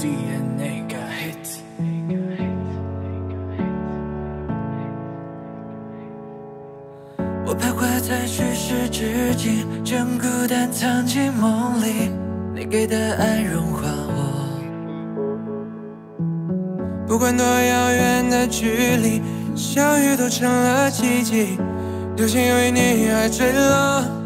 DNA 个 hit。我徘徊在虚实之间，将孤单藏进梦里，你给的爱融化我。不管多遥远的距离，相遇都成了奇迹，流星又因你而坠落。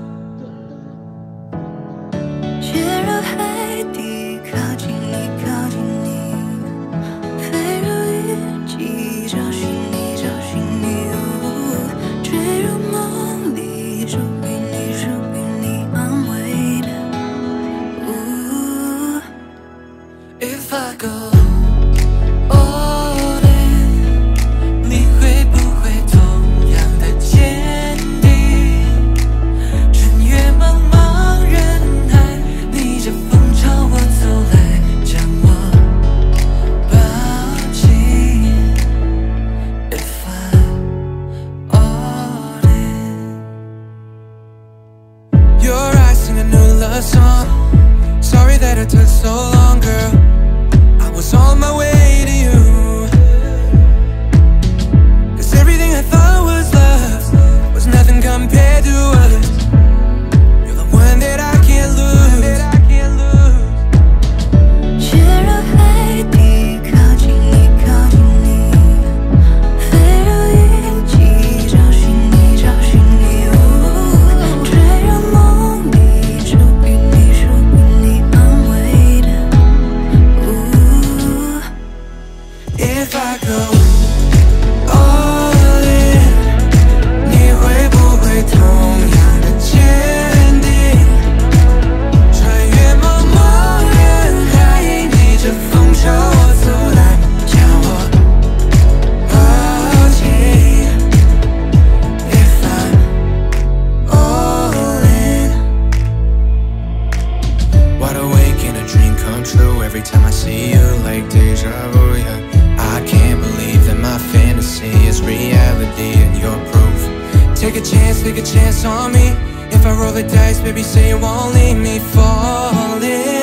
the sun Take a chance, take a chance on me. If I roll the dice, baby, say you won't leave me falling.